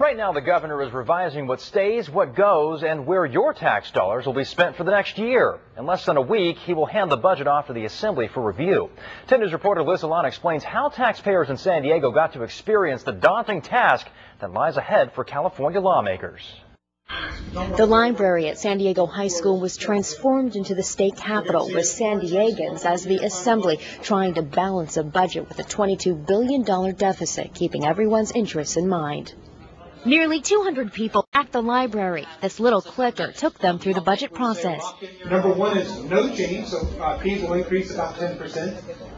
Right now, the governor is revising what stays, what goes, and where your tax dollars will be spent for the next year. In less than a week, he will hand the budget off to the Assembly for review. 10 News reporter Liz Alon explains how taxpayers in San Diego got to experience the daunting task that lies ahead for California lawmakers. The library at San Diego High School was transformed into the state capitol with San Diegans as the assembly trying to balance a budget with a $22 billion deficit, keeping everyone's interests in mind. Nearly 200 people at the library. This little clicker took them through the budget process. Number one is no change, so uh, fees will increase about 10%.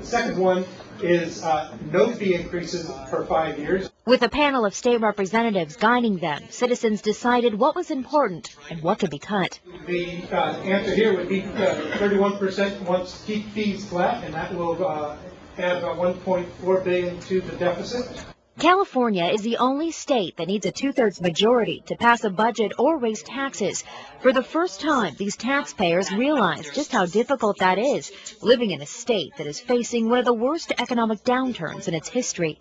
The second one is uh, no fee increases for five years. With a panel of state representatives guiding them, citizens decided what was important and what could be cut. The uh, answer here would be 31% uh, wants to keep fees flat, and that will uh, add about 1.4 billion to the deficit. California is the only state that needs a two-thirds majority to pass a budget or raise taxes. For the first time, these taxpayers realize just how difficult that is, living in a state that is facing one of the worst economic downturns in its history.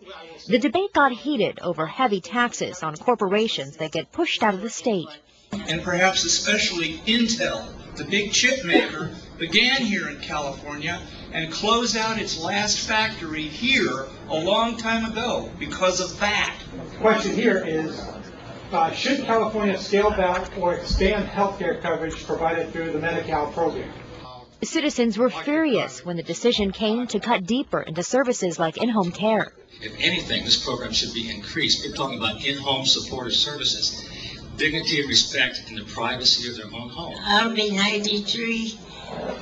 The debate got heated over heavy taxes on corporations that get pushed out of the state. And perhaps especially Intel, the big chip maker, began here in California and closed out its last factory here a long time ago because of that. The question here is, uh, should California scale back or expand health care coverage provided through the Medi-Cal program? Citizens were furious when the decision came to cut deeper into services like in-home care. If anything, this program should be increased. We're talking about in-home supportive services, dignity and respect in the privacy of their own home. I'll be 93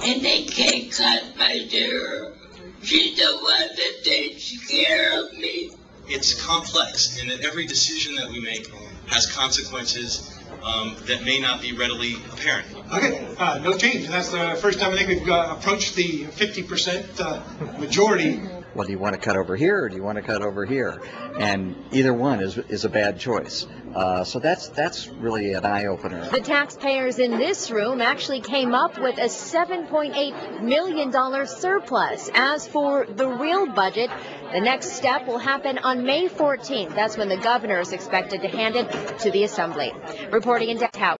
and they can't cut my hair. She's the one that takes care of me. It's complex, and that every decision that we make has consequences um, that may not be readily apparent. Okay, uh, no change. That's the first time I think we've uh, approached the 50% uh, majority well, do you want to cut over here or do you want to cut over here? And either one is, is a bad choice. Uh, so that's that's really an eye opener. The taxpayers in this room actually came up with a $7.8 million surplus. As for the real budget, the next step will happen on May 14th. That's when the governor is expected to hand it to the assembly. Reporting in downtown.